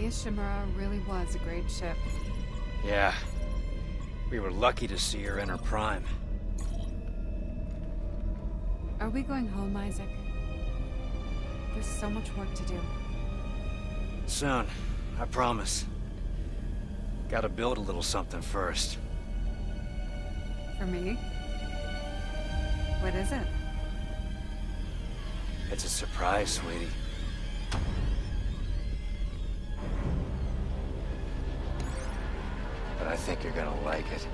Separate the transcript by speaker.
Speaker 1: The Ishimura really was a great ship.
Speaker 2: Yeah. We were lucky to see her in her prime.
Speaker 1: Are we going home, Isaac? There's so much work to do.
Speaker 2: Soon. I promise. Gotta build a little something first.
Speaker 1: For me? What is it?
Speaker 2: It's a surprise, sweetie. Think you're gonna like it.